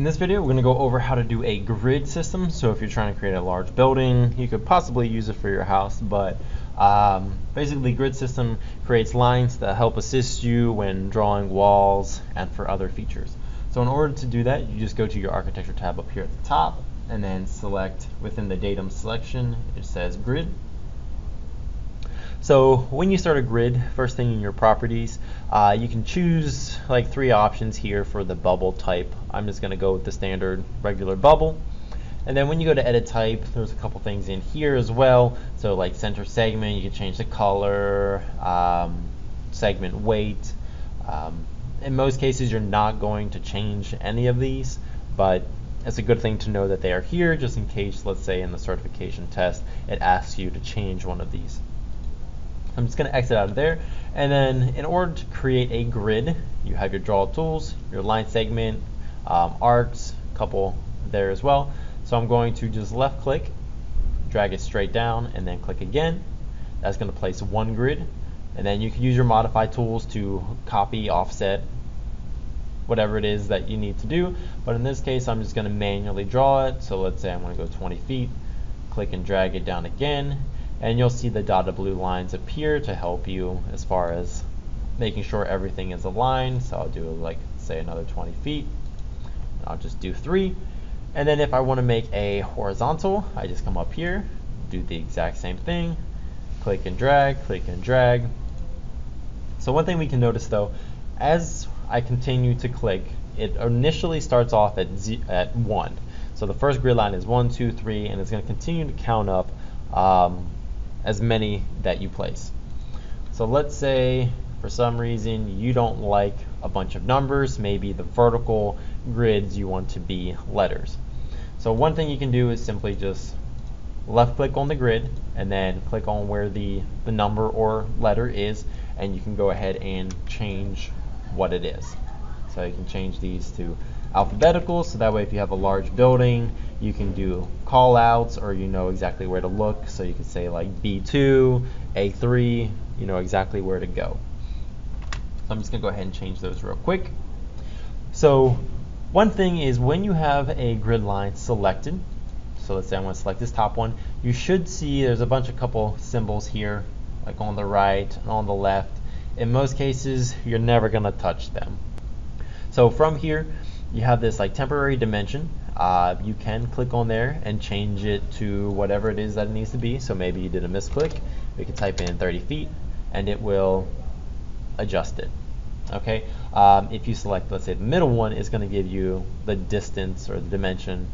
In this video, we're going to go over how to do a grid system. So if you're trying to create a large building, you could possibly use it for your house, but um, basically grid system creates lines that help assist you when drawing walls and for other features. So in order to do that, you just go to your architecture tab up here at the top and then select within the datum selection, it says grid so when you start a grid, first thing in your properties, uh, you can choose like three options here for the bubble type. I'm just going to go with the standard regular bubble. And then when you go to edit type, there's a couple things in here as well. So like center segment, you can change the color, um, segment weight. Um, in most cases, you're not going to change any of these, but it's a good thing to know that they are here just in case, let's say in the certification test, it asks you to change one of these. I'm just going to exit out of there. And then in order to create a grid, you have your draw tools, your line segment, um, arcs, couple there as well. So I'm going to just left click, drag it straight down, and then click again. That's going to place one grid. And then you can use your modify tools to copy, offset, whatever it is that you need to do. But in this case, I'm just going to manually draw it. So let's say I'm going to go 20 feet, click and drag it down again and you'll see the dotted blue lines appear to help you as far as making sure everything is aligned. So I'll do like say another 20 feet. I'll just do three. And then if I want to make a horizontal, I just come up here, do the exact same thing, click and drag, click and drag. So one thing we can notice though, as I continue to click, it initially starts off at, z at one. So the first grid line is one, two, three, and it's going to continue to count up um, as many that you place. So let's say for some reason you don't like a bunch of numbers, maybe the vertical grids you want to be letters. So one thing you can do is simply just left click on the grid and then click on where the, the number or letter is and you can go ahead and change what it is. So you can change these to alphabetical so that way if you have a large building you can do call outs or you know exactly where to look so you can say like B2, A3, you know exactly where to go. So I'm just going to go ahead and change those real quick. So one thing is when you have a grid line selected, so let's say I want to select this top one, you should see there's a bunch of couple symbols here, like on the right and on the left. In most cases, you're never going to touch them. So from here, you have this like temporary dimension. Uh, you can click on there and change it to whatever it is that it needs to be. So maybe you did a misclick. We can type in 30 feet and it will adjust it. Okay. Um, if you select, let's say the middle one is going to give you the distance or the dimension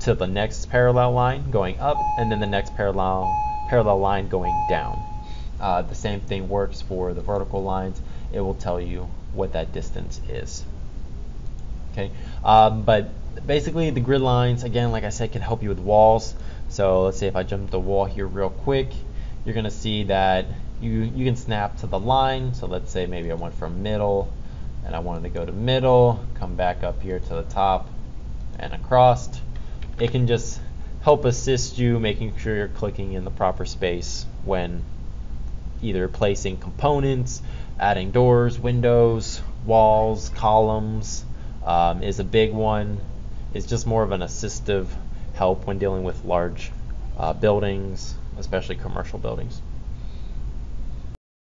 to the next parallel line going up and then the next parallel parallel line going down. Uh, the same thing works for the vertical lines. It will tell you what that distance is. Okay, um, but basically the grid lines, again, like I said, can help you with walls. So let's say if I jump the wall here real quick, you're gonna see that you, you can snap to the line. So let's say maybe I went from middle and I wanted to go to middle, come back up here to the top and across. It can just help assist you making sure you're clicking in the proper space when either placing components, adding doors, windows, walls, columns, um, is a big one. It's just more of an assistive help when dealing with large uh, buildings, especially commercial buildings.